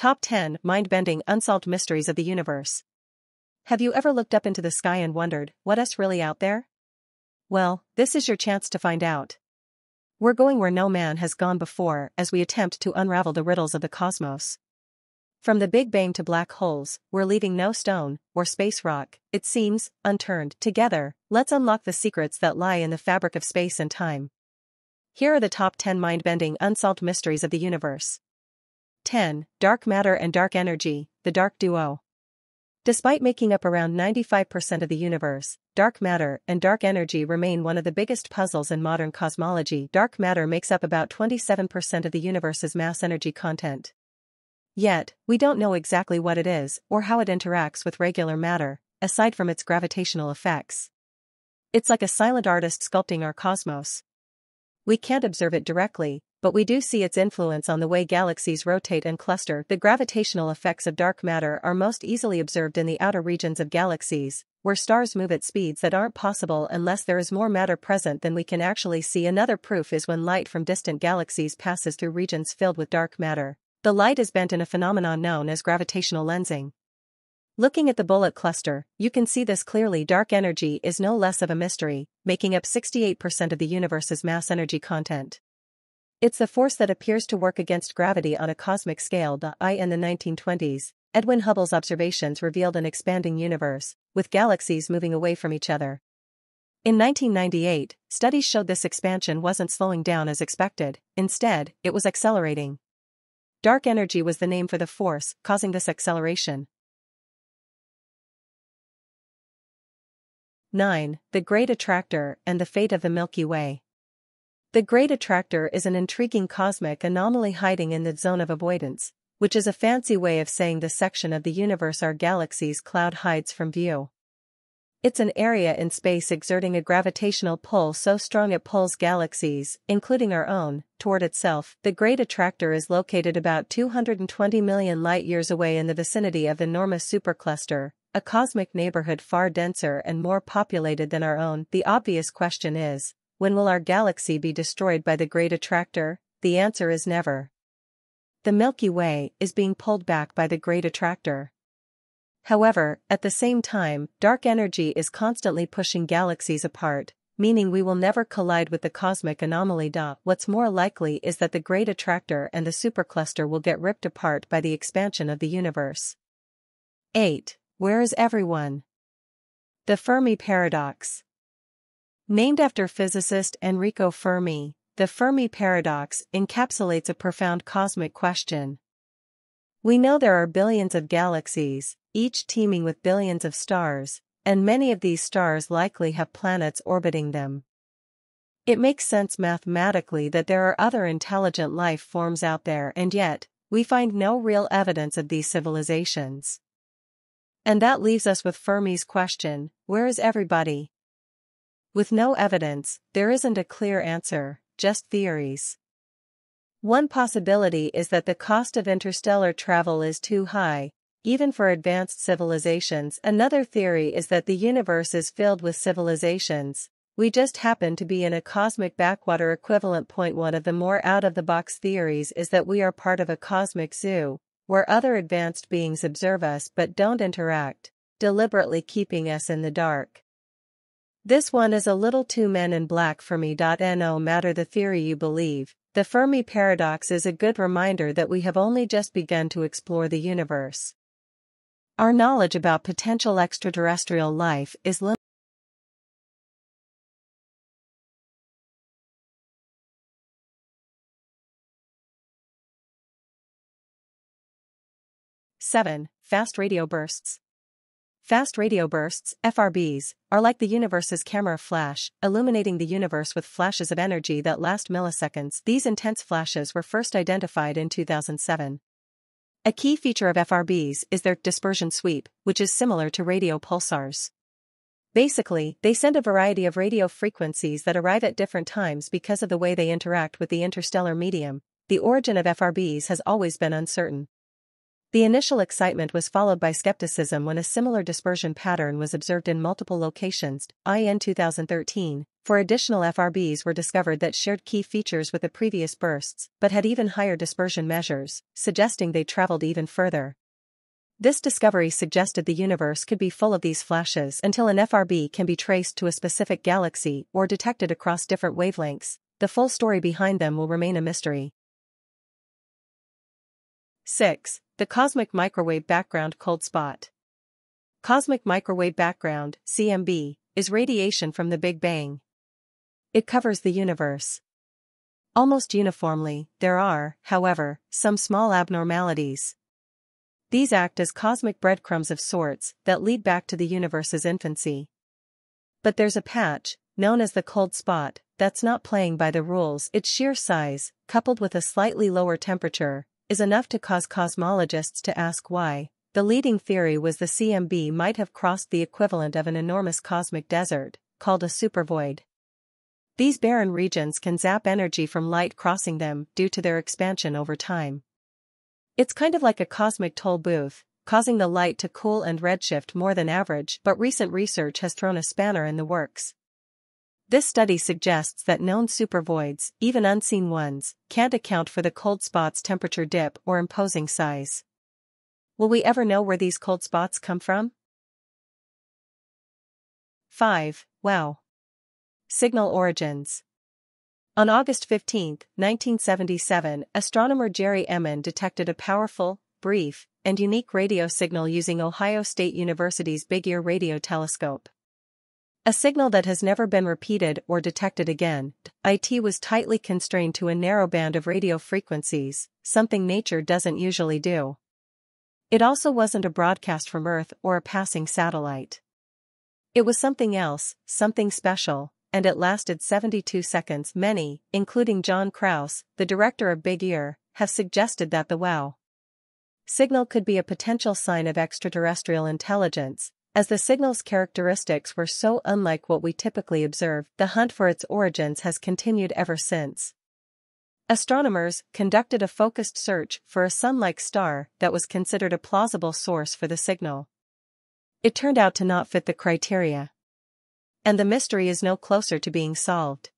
Top 10 Mind-Bending Unsolved Mysteries of the Universe. Have you ever looked up into the sky and wondered, what else really out there? Well, this is your chance to find out. We're going where no man has gone before as we attempt to unravel the riddles of the cosmos. From the Big Bang to black holes, we're leaving no stone, or space rock, it seems, unturned. Together, let's unlock the secrets that lie in the fabric of space and time. Here are the top 10 mind-bending unsolved mysteries of the universe. 10. Dark matter and dark energy, the dark duo. Despite making up around 95% of the universe, dark matter and dark energy remain one of the biggest puzzles in modern cosmology. Dark matter makes up about 27% of the universe's mass energy content. Yet, we don't know exactly what it is or how it interacts with regular matter, aside from its gravitational effects. It's like a silent artist sculpting our cosmos. We can't observe it directly, but we do see its influence on the way galaxies rotate and cluster. The gravitational effects of dark matter are most easily observed in the outer regions of galaxies, where stars move at speeds that aren't possible unless there is more matter present than we can actually see. Another proof is when light from distant galaxies passes through regions filled with dark matter. The light is bent in a phenomenon known as gravitational lensing. Looking at the bullet cluster, you can see this clearly dark energy is no less of a mystery, making up 68% of the universe's mass energy content. It's a force that appears to work against gravity on a cosmic scale. I in the 1920s, Edwin Hubble's observations revealed an expanding universe, with galaxies moving away from each other. In 1998, studies showed this expansion wasn't slowing down as expected, instead, it was accelerating. Dark energy was the name for the force causing this acceleration. 9. The Great Attractor and the Fate of the Milky Way. The Great Attractor is an intriguing cosmic anomaly hiding in the zone of avoidance, which is a fancy way of saying the section of the universe our galaxy's cloud hides from view. It's an area in space exerting a gravitational pull so strong it pulls galaxies, including our own, toward itself. The Great Attractor is located about 220 million light-years away in the vicinity of the enormous supercluster, a cosmic neighborhood far denser and more populated than our own. The obvious question is, when will our galaxy be destroyed by the Great Attractor? The answer is never. The Milky Way is being pulled back by the Great Attractor. However, at the same time, dark energy is constantly pushing galaxies apart, meaning we will never collide with the cosmic anomaly. What's more likely is that the Great Attractor and the supercluster will get ripped apart by the expansion of the universe. 8. Where is everyone? The Fermi Paradox. Named after physicist Enrico Fermi, the Fermi paradox encapsulates a profound cosmic question. We know there are billions of galaxies, each teeming with billions of stars, and many of these stars likely have planets orbiting them. It makes sense mathematically that there are other intelligent life forms out there and yet, we find no real evidence of these civilizations. And that leaves us with Fermi's question, where is everybody? With no evidence, there isn't a clear answer, just theories. One possibility is that the cost of interstellar travel is too high, even for advanced civilizations. Another theory is that the universe is filled with civilizations, we just happen to be in a cosmic backwater equivalent. Point one of the more out-of-the-box theories is that we are part of a cosmic zoo, where other advanced beings observe us but don't interact, deliberately keeping us in the dark. This one is a little too men in black for me. No matter the theory you believe, the Fermi paradox is a good reminder that we have only just begun to explore the universe. Our knowledge about potential extraterrestrial life is limited. Seven fast radio bursts. Fast radio bursts, FRBs, are like the universe's camera flash, illuminating the universe with flashes of energy that last milliseconds. These intense flashes were first identified in 2007. A key feature of FRBs is their dispersion sweep, which is similar to radio pulsars. Basically, they send a variety of radio frequencies that arrive at different times because of the way they interact with the interstellar medium. The origin of FRBs has always been uncertain. The initial excitement was followed by skepticism when a similar dispersion pattern was observed in multiple locations. In 2013, Four additional FRBs were discovered that shared key features with the previous bursts, but had even higher dispersion measures, suggesting they traveled even further. This discovery suggested the universe could be full of these flashes until an FRB can be traced to a specific galaxy or detected across different wavelengths. The full story behind them will remain a mystery. 6. The Cosmic Microwave Background Cold Spot. Cosmic Microwave Background, CMB, is radiation from the Big Bang. It covers the universe. Almost uniformly, there are, however, some small abnormalities. These act as cosmic breadcrumbs of sorts that lead back to the universe's infancy. But there's a patch, known as the cold spot, that's not playing by the rules. Its sheer size, coupled with a slightly lower temperature, is enough to cause cosmologists to ask why. The leading theory was the CMB might have crossed the equivalent of an enormous cosmic desert, called a supervoid. These barren regions can zap energy from light crossing them due to their expansion over time. It's kind of like a cosmic toll booth, causing the light to cool and redshift more than average but recent research has thrown a spanner in the works. This study suggests that known supervoids, even unseen ones, can't account for the cold spot's temperature dip or imposing size. Will we ever know where these cold spots come from? 5. Wow. Signal origins. On August 15, 1977, astronomer Jerry Ehman detected a powerful, brief, and unique radio signal using Ohio State University's Big Ear radio telescope. A signal that has never been repeated or detected again, IT was tightly constrained to a narrow band of radio frequencies, something nature doesn't usually do. It also wasn't a broadcast from Earth or a passing satellite. It was something else, something special, and it lasted 72 seconds. Many, including John Kraus, the director of Big Ear, have suggested that the WOW signal could be a potential sign of extraterrestrial intelligence, as the signal's characteristics were so unlike what we typically observe, the hunt for its origins has continued ever since. Astronomers conducted a focused search for a sun-like star that was considered a plausible source for the signal. It turned out to not fit the criteria. And the mystery is no closer to being solved.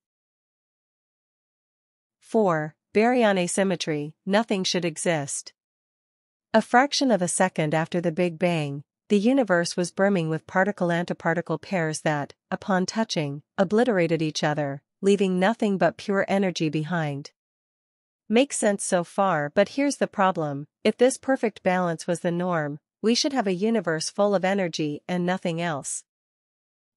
4. Baryon asymmetry, nothing should exist. A fraction of a second after the Big Bang, the universe was brimming with particle-antiparticle pairs that, upon touching, obliterated each other, leaving nothing but pure energy behind. Makes sense so far but here's the problem, if this perfect balance was the norm, we should have a universe full of energy and nothing else.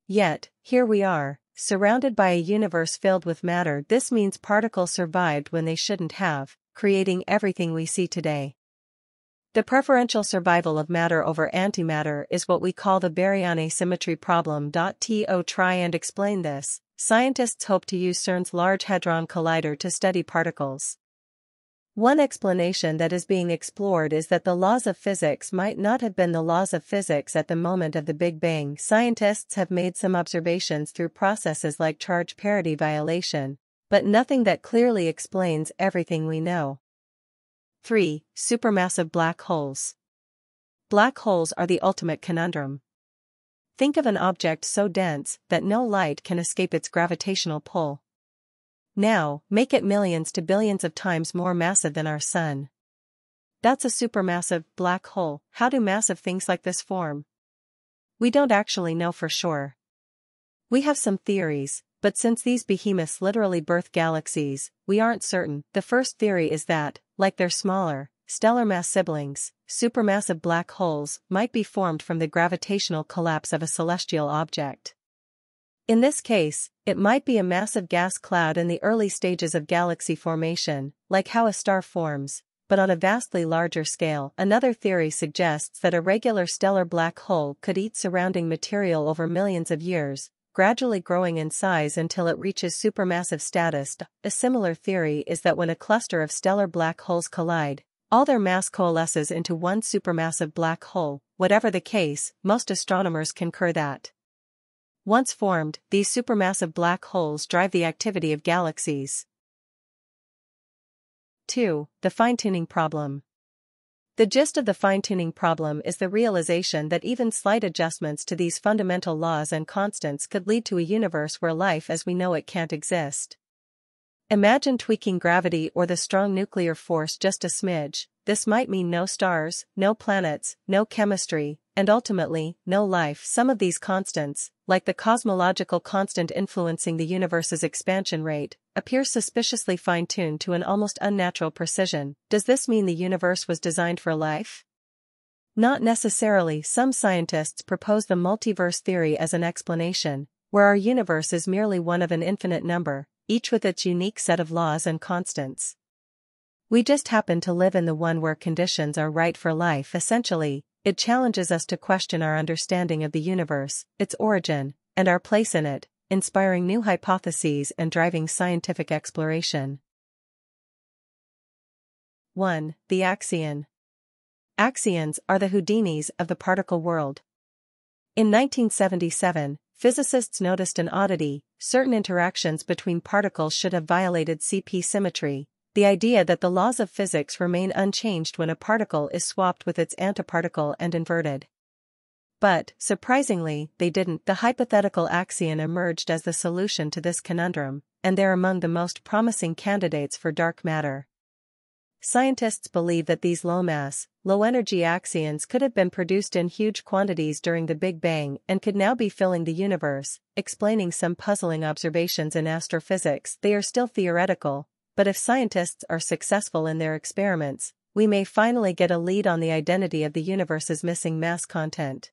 Yet, here we are, surrounded by a universe filled with matter this means particles survived when they shouldn't have, creating everything we see today. The preferential survival of matter over antimatter is what we call the baryon asymmetry problem. To try and explain this, scientists hope to use CERN's Large Hadron Collider to study particles. One explanation that is being explored is that the laws of physics might not have been the laws of physics at the moment of the Big Bang. Scientists have made some observations through processes like charge parity violation, but nothing that clearly explains everything we know. 3. Supermassive black holes. Black holes are the ultimate conundrum. Think of an object so dense that no light can escape its gravitational pull. Now, make it millions to billions of times more massive than our Sun. That's a supermassive black hole. How do massive things like this form? We don't actually know for sure. We have some theories, but since these behemoths literally birth galaxies, we aren't certain. The first theory is that, like their smaller, stellar mass siblings, supermassive black holes might be formed from the gravitational collapse of a celestial object. In this case, it might be a massive gas cloud in the early stages of galaxy formation, like how a star forms, but on a vastly larger scale. Another theory suggests that a regular stellar black hole could eat surrounding material over millions of years, gradually growing in size until it reaches supermassive status. A similar theory is that when a cluster of stellar black holes collide, all their mass coalesces into one supermassive black hole. Whatever the case, most astronomers concur that once formed, these supermassive black holes drive the activity of galaxies. 2. The fine-tuning problem. The gist of the fine-tuning problem is the realization that even slight adjustments to these fundamental laws and constants could lead to a universe where life as we know it can't exist. Imagine tweaking gravity or the strong nuclear force just a smidge, this might mean no stars, no planets, no chemistry, and ultimately, no life. Some of these constants, like the cosmological constant influencing the universe's expansion rate, appear suspiciously fine-tuned to an almost unnatural precision. Does this mean the universe was designed for life? Not necessarily. Some scientists propose the multiverse theory as an explanation, where our universe is merely one of an infinite number, each with its unique set of laws and constants. We just happen to live in the one where conditions are right for life essentially, it challenges us to question our understanding of the universe, its origin, and our place in it, inspiring new hypotheses and driving scientific exploration. 1. The Axion Axions are the Houdinis of the particle world. In 1977, physicists noticed an oddity, certain interactions between particles should have violated CP symmetry, the idea that the laws of physics remain unchanged when a particle is swapped with its antiparticle and inverted. But, surprisingly, they didn't. The hypothetical axion emerged as the solution to this conundrum, and they're among the most promising candidates for dark matter. Scientists believe that these low-mass, low-energy axions could have been produced in huge quantities during the Big Bang and could now be filling the universe, explaining some puzzling observations in astrophysics. They are still theoretical, but if scientists are successful in their experiments, we may finally get a lead on the identity of the universe's missing mass content.